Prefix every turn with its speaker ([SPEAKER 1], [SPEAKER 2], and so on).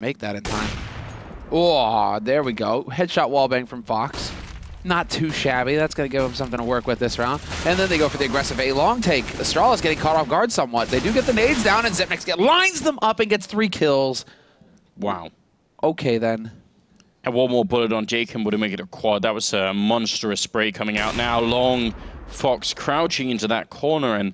[SPEAKER 1] make that in time. Oh, there we go. Headshot wallbang from Fox. Not too shabby. That's going to give him something to work with this round. And then they go for the aggressive A long take. Astralis getting caught off guard somewhat. They do get the nades down, and Xyp9x get, lines them up and gets three kills.
[SPEAKER 2] Wow.
[SPEAKER 1] Okay, then.
[SPEAKER 2] And one more bullet on Jacob would have made it a quad. That was a monstrous spray coming out now. Long Fox crouching into that corner and